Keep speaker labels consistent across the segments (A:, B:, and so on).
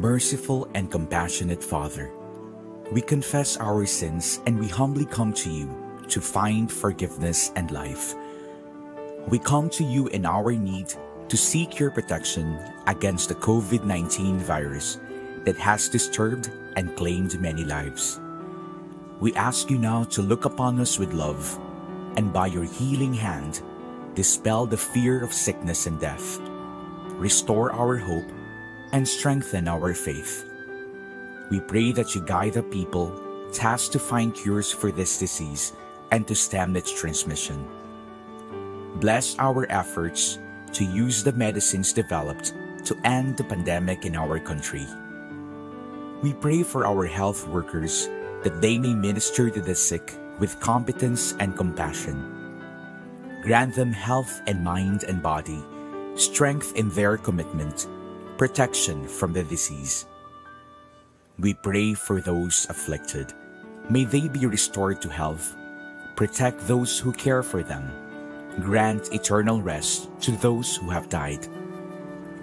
A: Merciful and compassionate Father, we confess our sins and we humbly come to you to find forgiveness and life. We come to you in our need to seek your protection against the COVID 19 virus that has disturbed and claimed many lives. We ask you now to look upon us with love and by your healing hand, dispel the fear of sickness and death, restore our hope, and strengthen our faith. We pray that you guide the people tasked to find cures for this disease and to stem its transmission. Bless our efforts to use the medicines developed to end the pandemic in our country. We pray for our health workers that they may minister to the sick with competence and compassion. Grant them health and mind and body, strength in their commitment, protection from the disease. We pray for those afflicted. May they be restored to health. Protect those who care for them. Grant eternal rest to those who have died.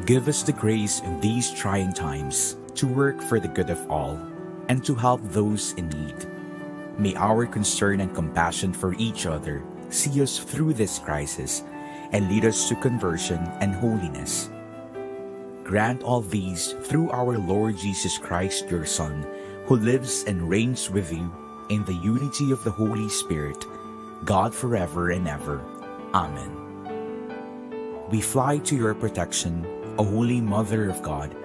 A: Give us the grace in these trying times to work for the good of all and to help those in need. May our concern and compassion for each other see us through this crisis and lead us to conversion and holiness. Grant all these through our Lord Jesus Christ, your Son, who lives and reigns with you in the unity of the Holy Spirit, God forever and ever. Amen. We fly to your protection, O Holy Mother of God.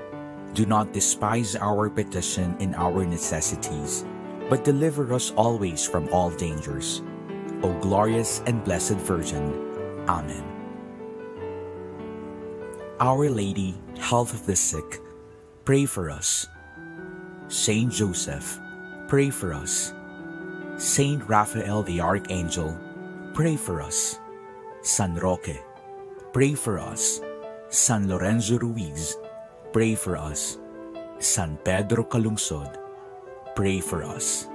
A: Do not despise our petition in our necessities, but deliver us always from all dangers. O glorious and blessed Virgin. Amen. Our Lady, health of the sick, pray for us. Saint Joseph, pray for us. Saint Raphael the Archangel, pray for us. San Roque, pray for us. San Lorenzo Ruiz, pray for us. San Pedro Calungsod, pray for us.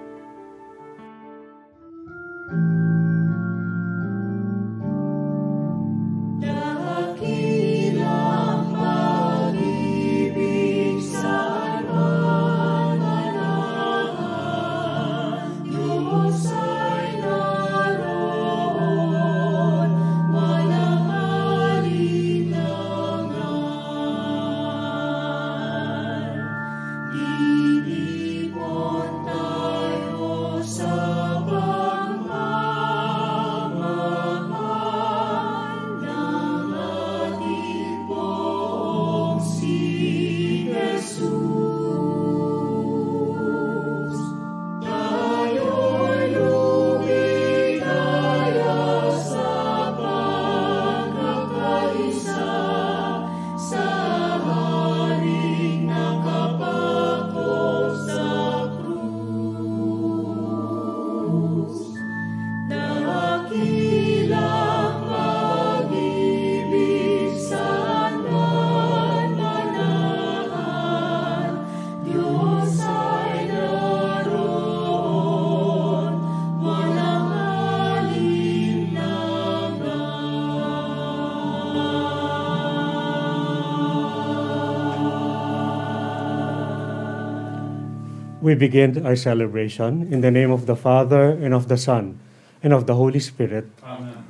B: We begin our celebration in the name of the Father, and of the Son, and of the Holy Spirit.
C: Amen.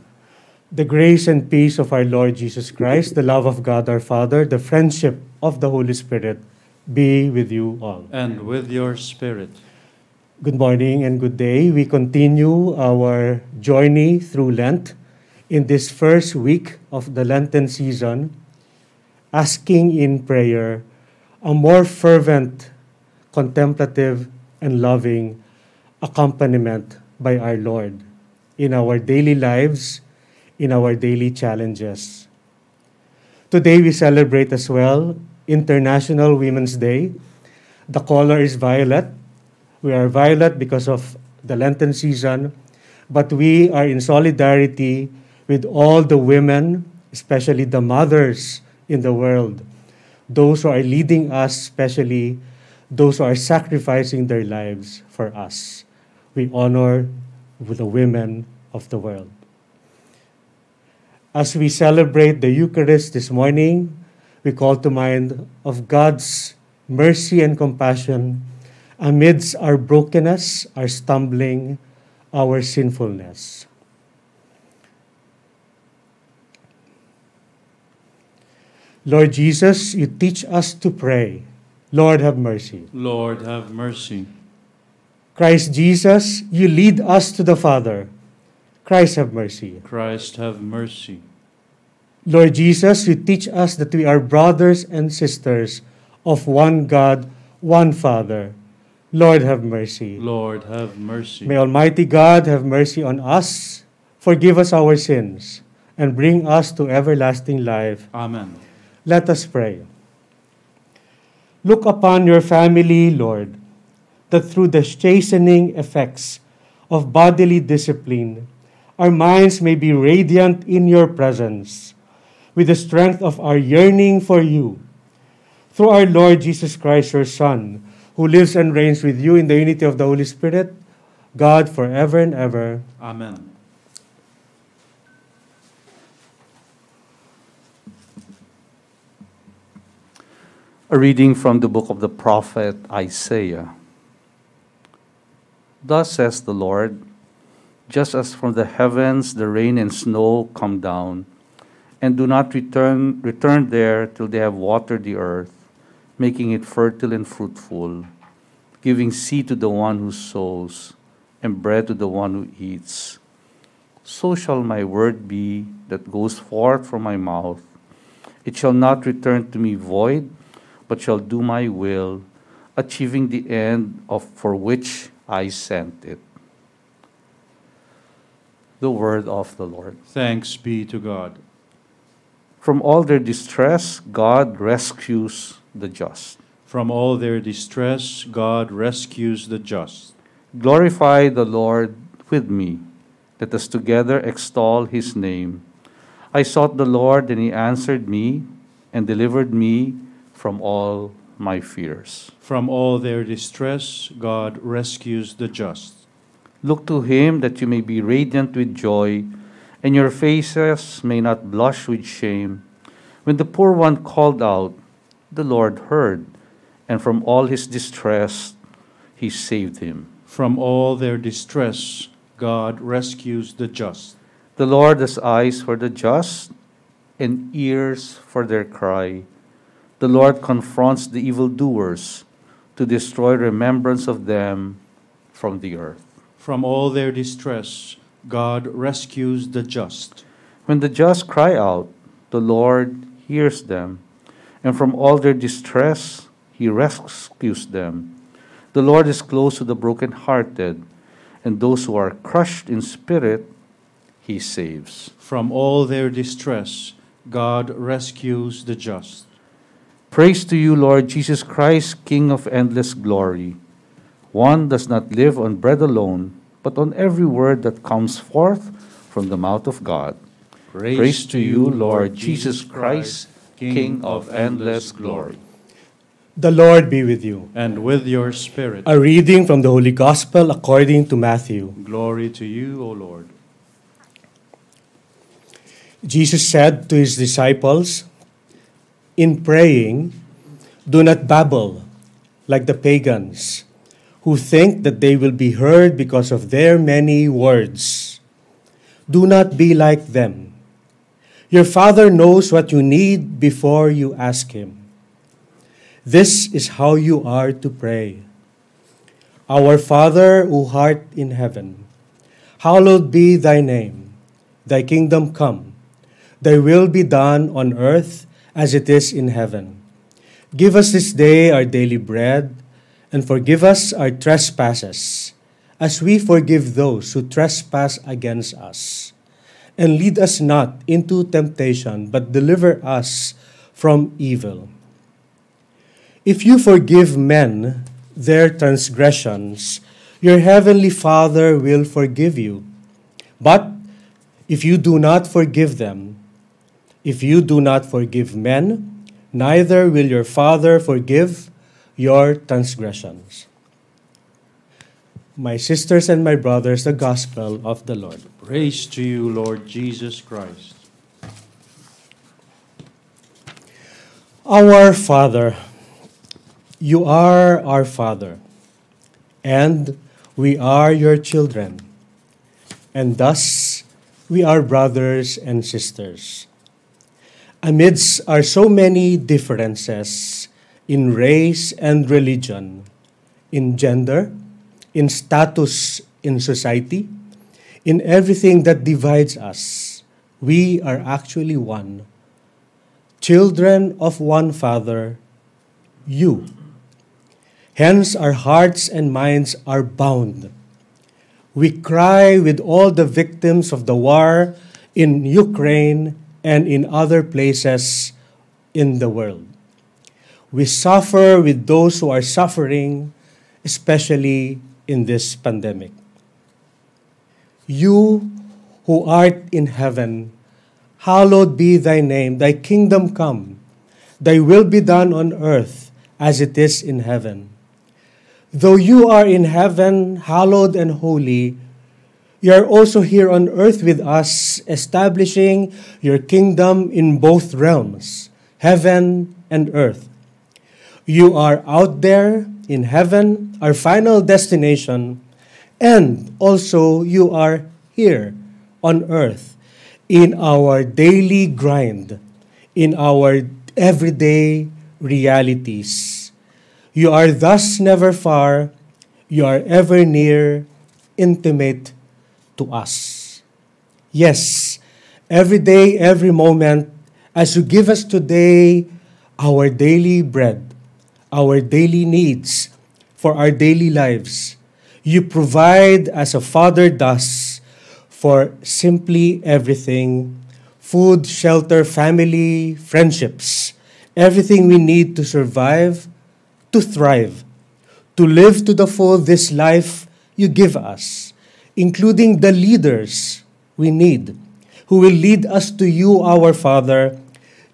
B: The grace and peace of our Lord Jesus Christ, the love of God our Father, the friendship of the Holy Spirit be with you all.
C: And with your spirit.
B: Good morning and good day. We continue our journey through Lent in this first week of the Lenten season, asking in prayer a more fervent, contemplative, and loving accompaniment by our Lord in our daily lives, in our daily challenges. Today we celebrate as well International Women's Day. The color is violet. We are violet because of the Lenten season, but we are in solidarity with all the women, especially the mothers in the world, those who are leading us, especially those who are sacrificing their lives for us. We honor with the women of the world. As we celebrate the Eucharist this morning, we call to mind of God's mercy and compassion amidst our brokenness, our stumbling, our sinfulness. Lord Jesus, you teach us to pray. Lord, have mercy.
C: Lord, have mercy.
B: Christ Jesus, you lead us to the Father. Christ, have mercy.
C: Christ, have mercy.
B: Lord Jesus, you teach us that we are brothers and sisters of one God, one Father. Lord, have mercy.
C: Lord, have mercy.
B: May Almighty God have mercy on us, forgive us our sins, and bring us to everlasting life.
C: Amen.
B: Let us pray. Look upon your family, Lord, that through the chastening effects of bodily discipline, our minds may be radiant in your presence with the strength of our yearning for you. Through our Lord Jesus Christ, your Son, who lives and reigns with you in the unity of the Holy Spirit, God forever and ever.
C: Amen.
D: A reading from the book of the prophet Isaiah. Thus says the Lord Just as from the heavens the rain and snow come down, and do not return, return there till they have watered the earth, making it fertile and fruitful, giving seed to the one who sows, and bread to the one who eats. So shall my word be that goes forth from my mouth. It shall not return to me void but shall do my will, achieving the end of for which I sent it. The word of the Lord.
C: Thanks be to God.
D: From all their distress, God rescues the just.
C: From all their distress, God rescues the just.
D: Glorify the Lord with me. Let us together extol his name. I sought the Lord, and he answered me and delivered me from all my fears.
C: From all their distress, God rescues the just.
D: Look to him that you may be radiant with joy, and your faces may not blush with shame. When the poor one called out, the Lord heard, and from all his distress he saved him.
C: From all their distress, God rescues the just.
D: The Lord has eyes for the just and ears for their cry. The Lord confronts the evildoers to destroy remembrance of them from the earth.
C: From all their distress, God rescues the just.
D: When the just cry out, the Lord hears them, and from all their distress, he rescues them. The Lord is close to the brokenhearted, and those who are crushed in spirit, he saves.
C: From all their distress, God rescues the just.
D: Praise to you, Lord Jesus Christ, King of endless glory. One does not live on bread alone, but on every word that comes forth from the mouth of God. Praise, to you, Lord Jesus Christ, King of endless glory.
B: The Lord be with you.
C: And with your spirit,
B: A reading from the Holy Gospel according to Matthew.
C: glory to you, O Lord.
B: Jesus said to his disciples, In praying, do not babble like the pagans, who think that they will be heard because of their many words. Do not be like them. Your Father knows what you need before you ask Him. This is how you are to pray. Our Father who art in heaven, hallowed be thy name. Thy kingdom come. Thy will be done on earth as it is in heaven. Give us this day our daily bread, and forgive us our trespasses, as we forgive those who trespass against us. And lead us not into temptation, but deliver us from evil. If you forgive men their transgressions, your heavenly Father will forgive you. But if you do not forgive them, if you do not forgive men, neither will your Father forgive your transgressions. My sisters and my brothers, the gospel of the Lord.
C: Praise to you, Lord Jesus Christ.
B: Our Father, You are our Father, and we are your children, and thus we are brothers and sisters. Amidst our so many differences in race and religion, in gender, in status in society, in everything that divides us, we are actually one. Children of one Father, you. Hence, our hearts and minds are bound. We cry with all the victims of the war in Ukraine and in other places in the world. We suffer with those who are suffering, especially in this pandemic. You who art in heaven, hallowed be thy name, thy kingdom come, thy will be done on earth as it is in heaven. Though you are in heaven, hallowed and holy, you are also here on earth with us, establishing your kingdom in both realms, heaven and earth. You are out there in heaven, our final destination, and also you are here on earth in our daily grind, in our everyday realities. You are thus never far, you are ever near, intimate to us. Yes, every day, every moment, as you give us today our daily bread, our daily needs for our daily lives, you provide as a father does for simply everything food, shelter, family, friendships, everything we need to survive, to thrive, to live to the full this life you give us, including the leaders we need, who will lead us to you, our Father,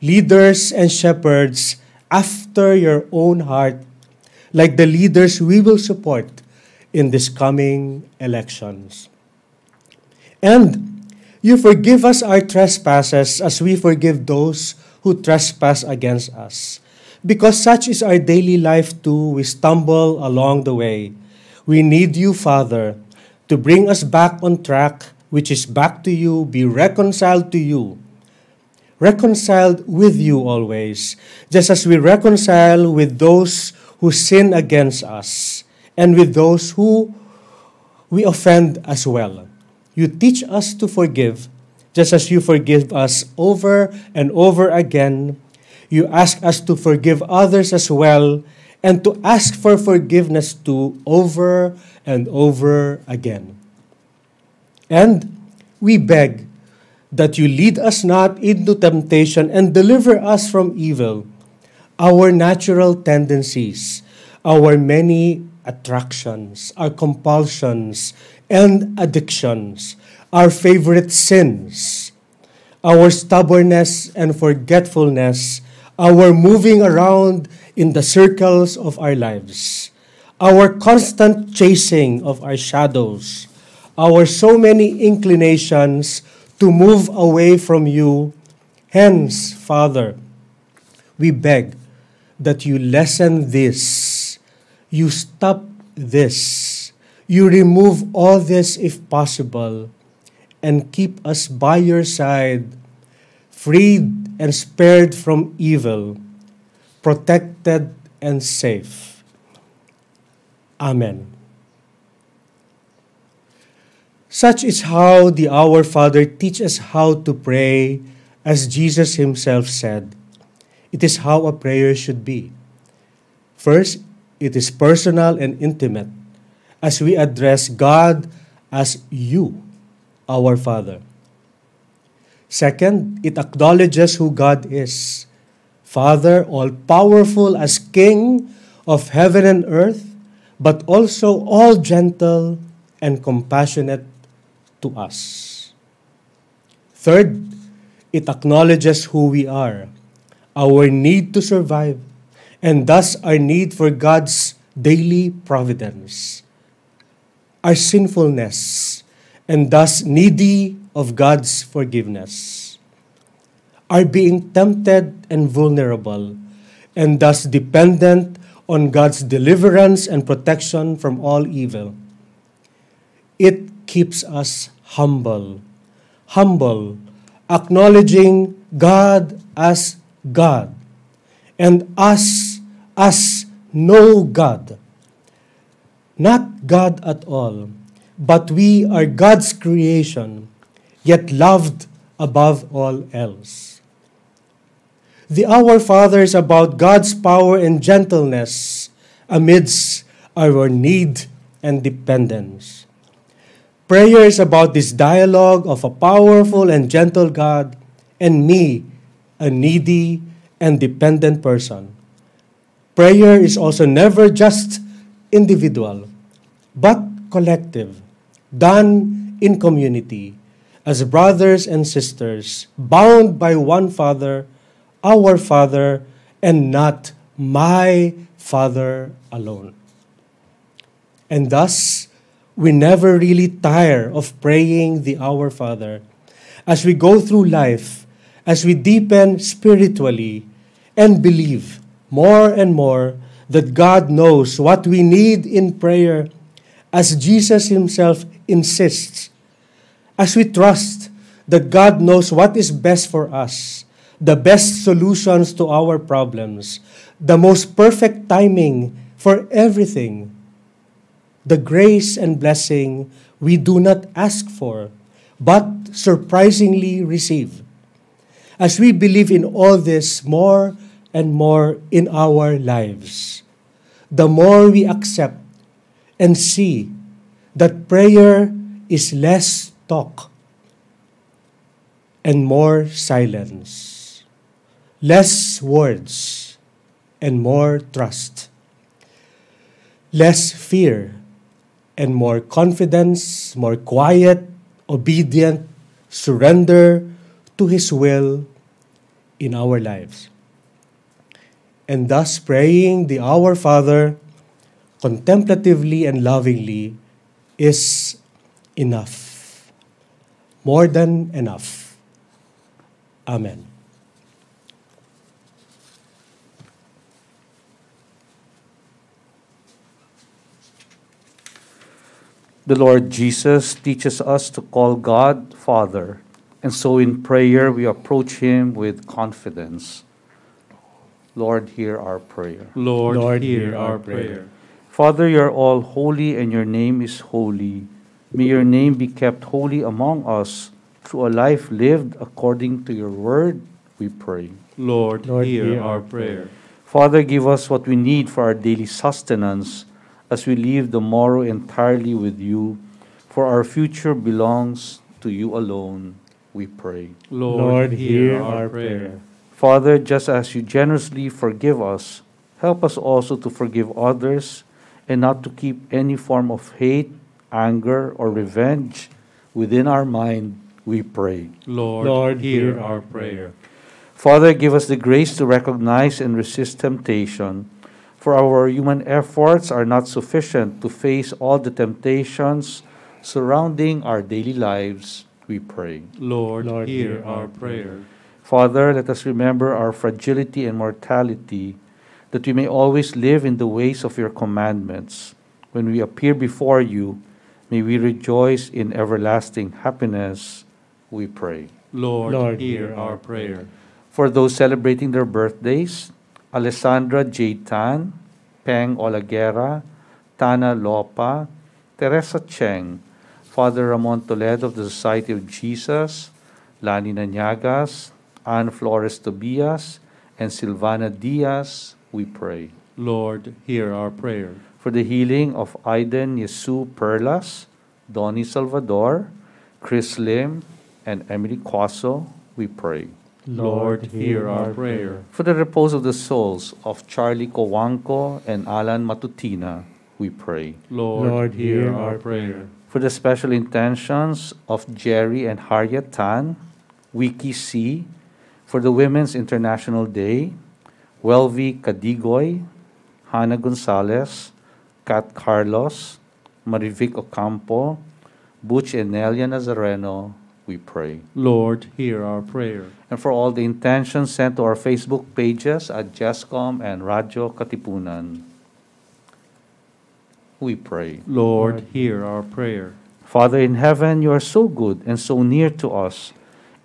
B: leaders and shepherds after your own heart, like the leaders we will support in this coming elections. And you forgive us our trespasses as we forgive those who trespass against us. Because such is our daily life too, we stumble along the way. We need you, Father, to bring us back on track, which is back to you, be reconciled to you. Reconciled with you always, just as we reconcile with those who sin against us and with those who we offend as well. You teach us to forgive, just as you forgive us over and over again. You ask us to forgive others as well, and to ask for forgiveness too over and over again. And we beg that you lead us not into temptation and deliver us from evil, our natural tendencies, our many attractions, our compulsions, and addictions, our favorite sins, our stubbornness and forgetfulness, our moving around in the circles of our lives, our constant chasing of our shadows, our so many inclinations to move away from you. Hence, Father, we beg that you lessen this, you stop this, you remove all this if possible, and keep us by your side, freed and spared from evil, protected and safe. Amen. Such is how the Our Father teaches us how to pray, as Jesus himself said. It is how a prayer should be. First, it is personal and intimate, as we address God as you, our Father. Second, it acknowledges who God is Father, all powerful as King of heaven and earth, but also all gentle and compassionate to us. Third, it acknowledges who we are, our need to survive, and thus our need for God's daily providence, our sinfulness, and thus needy of God's forgiveness, our being tempted and vulnerable, and thus dependent on God's deliverance and protection from all evil. It keeps us humble, humble, acknowledging God as God and us as no God. Not God at all, but we are God's creation, yet loved above all else. The Our Father is about God's power and gentleness amidst our need and dependence. Prayer is about this dialogue of a powerful and gentle God and me, a needy and dependent person. Prayer is also never just individual, but collective, done in community, as brothers and sisters, bound by one Father, our Father, and not my Father alone. And thus, we never really tire of praying the Our Father as we go through life, as we deepen spiritually and believe more and more that God knows what we need in prayer as Jesus Himself insists, as we trust that God knows what is best for us, the best solutions to our problems, the most perfect timing for everything, the grace and blessing we do not ask for, but surprisingly receive. As we believe in all this more and more in our lives, the more we accept and see that prayer is less talk and more silence, less words and more trust, less fear and more confidence, more quiet, obedient, surrender to His will in our lives. And thus, praying the Our Father contemplatively and lovingly is enough. More than enough. Amen.
D: The Lord Jesus teaches us to call God Father, and so in prayer we approach Him with confidence. Lord, hear our prayer.
C: Lord,
B: Lord,
C: hear
B: hear
C: our
B: our prayer.
C: prayer.
D: Father, you are all holy, and your name is holy. May your name be kept holy among us through a life lived according to your word, we pray.
C: Lord,
B: Lord,
C: hear
B: hear
C: our
B: our
C: prayer.
D: Father, give us what we need for our daily sustenance as we leave the morrow entirely with you, for our future belongs to you alone, we pray.
C: Lord, hear our prayer.
D: Father, just as you generously forgive us, help us also to forgive others and not to keep any form of hate, anger, or revenge within our mind, we pray.
C: Lord,
B: Lord,
C: hear
B: hear
C: our
B: our
C: prayer.
D: Father, give us the grace to recognize and resist temptation, for our human efforts are not sufficient to face all the temptations surrounding our daily lives, we pray.
C: Lord,
B: Lord,
C: hear
B: hear
C: our
B: our
C: prayer.
D: Father, let us remember our fragility and mortality, that we may always live in the ways of your commandments. When we appear before you, may we rejoice in everlasting happiness, we pray.
C: Lord,
B: Lord,
C: hear
B: hear
C: our
B: our
C: prayer.
D: For those celebrating their birthdays, Alessandra J. Tan, Peng Olaguera, Tana Lopa, Teresa Cheng, Father Ramon Toledo of the Society of Jesus, Lani Naniagas, Anne Flores Tobias, and Silvana Diaz, we pray.
C: Lord, hear our prayer.
D: For the healing of Aiden Yesu Perlas, Donny Salvador, Chris Lim, and Emily Quaso, we pray.
C: Lord, hear our prayer.
D: For the repose of the souls of Charlie Cowanco and Alan Matutina, we pray.
C: Lord,
B: Lord,
C: hear
B: hear
C: our
B: our
C: prayer.
D: For the special intentions of Jerry and Harriet Tan, Wiki C, for the Women's International Day, Welvi Cadigoy, Hannah Gonzalez, Kat Carlos, Marivic Ocampo, Butch and Nelia Nazareno, we pray.
C: Lord, hear our prayer.
D: And for all the intentions sent to our Facebook pages at JESCOM and Radyo Katipunan, we pray.
C: Lord, hear our prayer.
D: Father in heaven, you are so good and so near to us.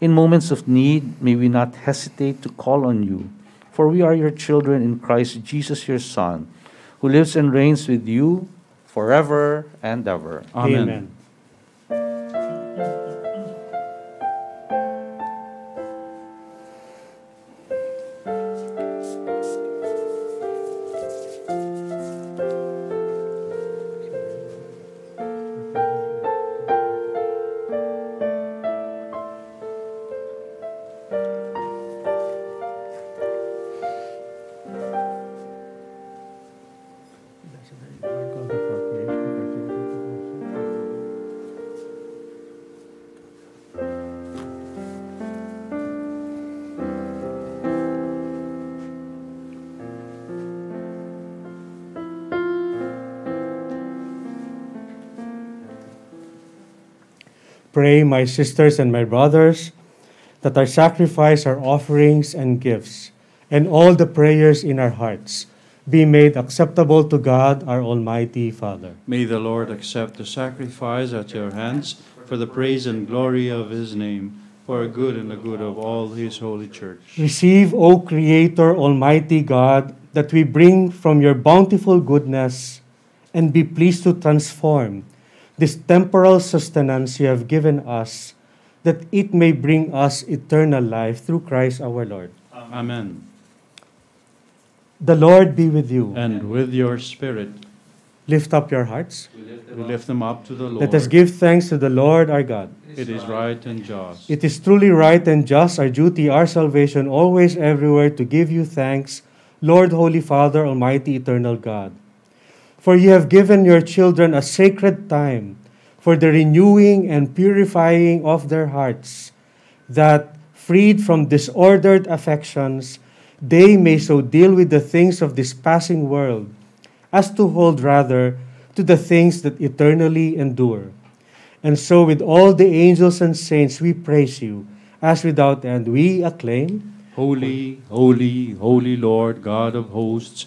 D: In moments of need, may we not hesitate to call on you, for we are your children in Christ Jesus, your Son, who lives and reigns with you forever and ever.
C: Amen.
B: Pray, my sisters and my brothers, that our sacrifice, our offerings, and gifts, and all the prayers in our hearts be made acceptable to God, our Almighty Father.
C: May the Lord accept the sacrifice at your hands for the praise and glory of his name, for the good and the good of all his holy church.
B: Receive, O Creator, Almighty God, that we bring from your bountiful goodness and be pleased to transform this temporal sustenance you have given us, that it may bring us eternal life through Christ our Lord.
C: Amen.
B: The Lord be with you.
C: And with your spirit,
B: Lift up your hearts.
C: we lift them up to the Lord.
B: Let us give thanks to the Lord our God.
C: It is right and just.
B: It is truly right and just, our duty, our salvation, always, everywhere, to give you thanks, Lord, Holy Father, Almighty, Eternal God. For you have given your children a sacred time for the renewing and purifying of their hearts, that, freed from disordered affections, they may so deal with the things of this passing world as to hold rather to the things that eternally endure. And so, with all the angels and saints, we praise you, as without end we acclaim.
C: Holy, holy, holy Lord, God of hosts,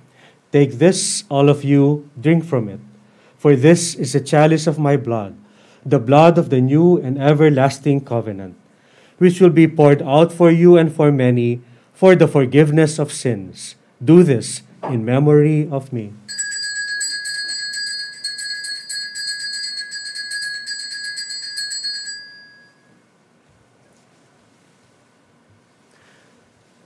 B: Take this, all of you, drink from it, for this is the chalice of my blood, the blood of the new and everlasting covenant, which will be poured out for you and for many for the forgiveness of sins. Do this in memory of me.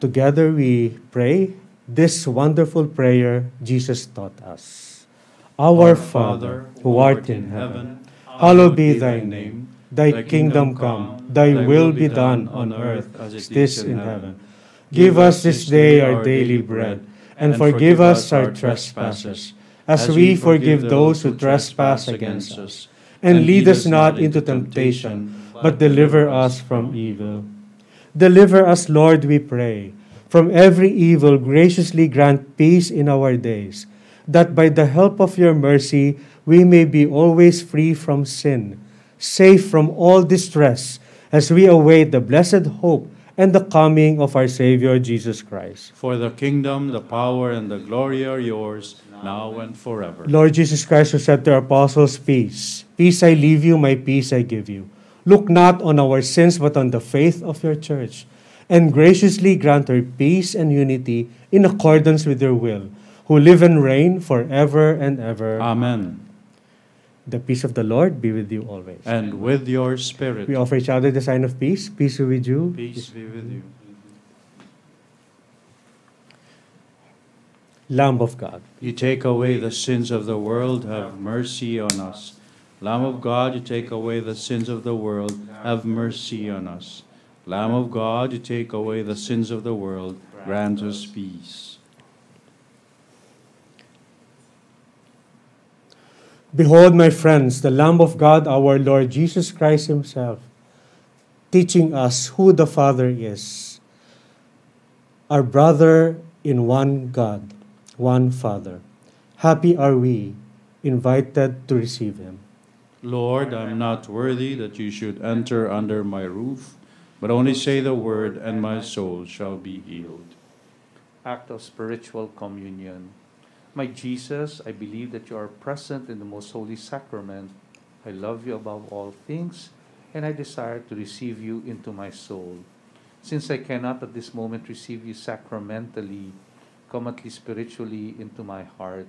B: Together we pray this wonderful prayer Jesus taught us. Our Father, who art in heaven, hallowed be thy name. Thy kingdom come, thy will be done on earth as it is in heaven. Give us this day our daily bread, and forgive us our trespasses, as we forgive those who trespass against us. And lead us not into temptation, but deliver us from evil. Deliver us, Lord, we pray, from every evil. Graciously grant peace in our days, that by the help of your mercy we may be always free from sin, safe from all distress, as we await the blessed hope and the coming of our Savior Jesus Christ.
C: For the kingdom, the power, and the glory are yours, now and forever.
B: Lord Jesus Christ, who said to our apostles, Peace, peace I leave you, my peace I give you. Look not on our sins, but on the faith of your church, and graciously grant her peace and unity in accordance with your will, who live and reign forever and ever.
C: Amen.
B: The peace of the Lord be with you always.
C: And with your spirit,
B: we offer each other the sign of peace. Peace be with you.
C: peace be with you.
B: Lamb of God.
C: You take away the sins of the world, have mercy on us. Lamb of God, you take away the sins of the world, have mercy on us. Lamb of God, you take away the sins of the world, grant us peace.
B: Behold, my friends, the Lamb of God, our Lord Jesus Christ Himself, teaching us who the Father is, our brother in one God, one Father. Happy are we, invited to receive Him.
C: Lord, I am not worthy that you should enter under my roof, but only say the word, and my soul shall be healed.
D: Act of spiritual communion. My Jesus, I believe that you are present in the most holy sacrament. I love you above all things, and I desire to receive you into my soul. Since I cannot at this moment receive you sacramentally, come at least spiritually into my heart.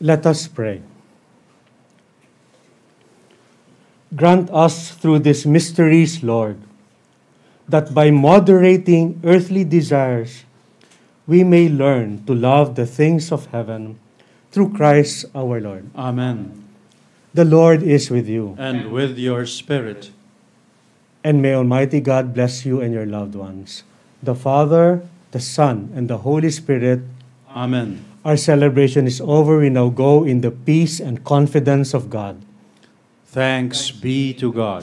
B: Let us pray. Grant us through these mysteries, Lord, that by moderating earthly desires, we may learn to love the things of heaven through Christ our Lord.
C: Amen.
B: The Lord is with you,
C: And with your spirit,
B: and may Almighty God bless you and your loved ones. The Father, the Son, and the Holy Spirit.
C: Amen.
B: Our celebration is over. We now go in the peace and confidence of God.
C: Thanks be to God.